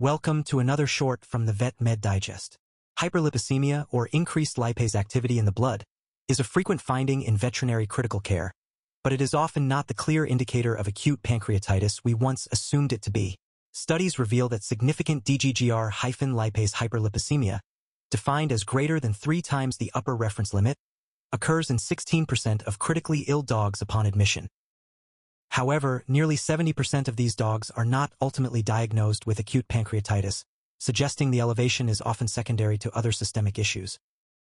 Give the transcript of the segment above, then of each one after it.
Welcome to another short from the Vet Med Digest. Hyperlipasemia, or increased lipase activity in the blood, is a frequent finding in veterinary critical care, but it is often not the clear indicator of acute pancreatitis we once assumed it to be. Studies reveal that significant DGGR-lipase hyperlipasemia, defined as greater than three times the upper reference limit, occurs in 16% of critically ill dogs upon admission. However, nearly 70% of these dogs are not ultimately diagnosed with acute pancreatitis, suggesting the elevation is often secondary to other systemic issues.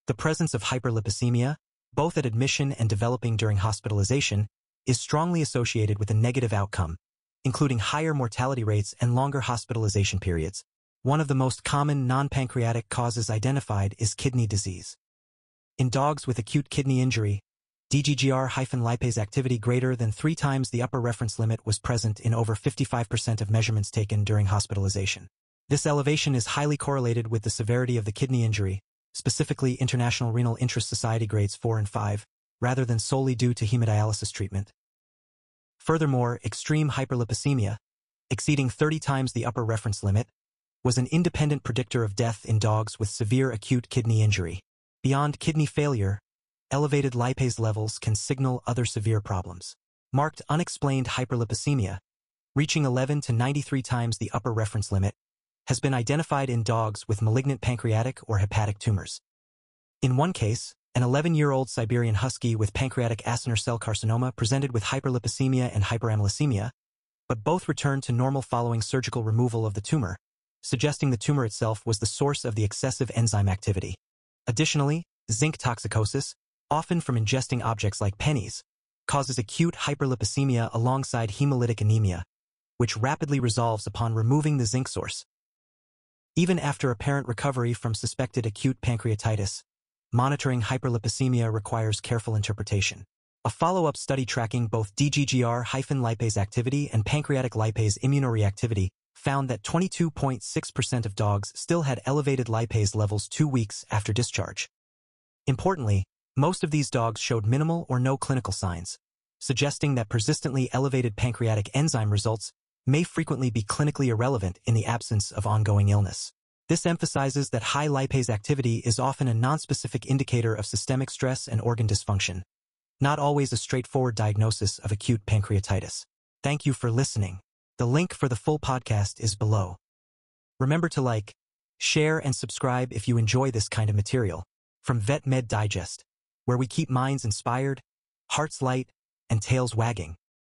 The presence of hyperlipasemia, both at admission and developing during hospitalization, is strongly associated with a negative outcome, including higher mortality rates and longer hospitalization periods. One of the most common non-pancreatic causes identified is kidney disease. In dogs with acute kidney injury, DGGR-lipase activity greater than three times the upper reference limit was present in over 55% of measurements taken during hospitalization. This elevation is highly correlated with the severity of the kidney injury, specifically International Renal Interest Society grades 4 and 5, rather than solely due to hemodialysis treatment. Furthermore, extreme hyperlipasemia, exceeding 30 times the upper reference limit, was an independent predictor of death in dogs with severe acute kidney injury. Beyond kidney failure, elevated lipase levels can signal other severe problems. Marked unexplained hyperlipasemia, reaching 11 to 93 times the upper reference limit, has been identified in dogs with malignant pancreatic or hepatic tumors. In one case, an 11-year-old Siberian husky with pancreatic acinar cell carcinoma presented with hyperlipasemia and hyperamylasemia, but both returned to normal following surgical removal of the tumor, suggesting the tumor itself was the source of the excessive enzyme activity. Additionally, zinc toxicosis, often from ingesting objects like pennies, causes acute hyperlipasemia alongside hemolytic anemia, which rapidly resolves upon removing the zinc source. Even after apparent recovery from suspected acute pancreatitis, monitoring hyperlipasemia requires careful interpretation. A follow-up study tracking both DGGR-lipase activity and pancreatic lipase immunoreactivity found that 22.6% of dogs still had elevated lipase levels two weeks after discharge. Importantly, most of these dogs showed minimal or no clinical signs, suggesting that persistently elevated pancreatic enzyme results may frequently be clinically irrelevant in the absence of ongoing illness. This emphasizes that high lipase activity is often a nonspecific indicator of systemic stress and organ dysfunction, not always a straightforward diagnosis of acute pancreatitis. Thank you for listening. The link for the full podcast is below. Remember to like, share, and subscribe if you enjoy this kind of material. From Vet Med Digest where we keep minds inspired, hearts light, and tails wagging.